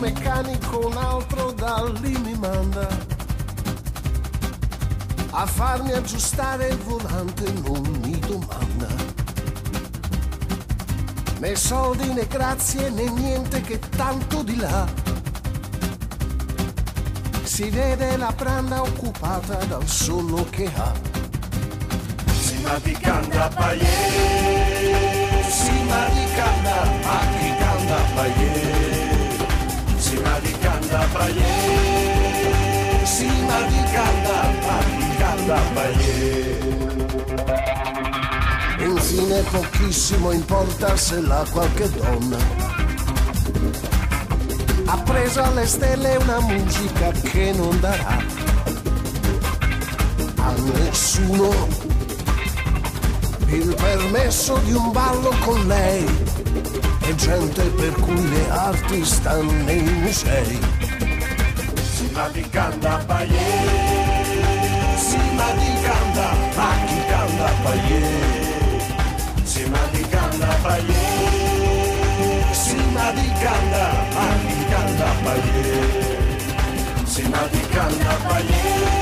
Meccanico, un altro da lì mi manda a farmi aggiustare il volante, non mi domanda. Né soldi né grazie né niente che tanto di là. Si vede la branda occupata dal sonno che ha. Si ma di canda paie, Si ma di canda, ma paie, si ma di canda paie, si ma di canda, paie. Infine pochissimo importa se l'ha qualche donna. Ha preso alle stelle una musica che non darà a nessuno il permesso di un ballo con lei e gente per cui le arti stanno nei musei. Si ma di canda ma di canda, ma chi canda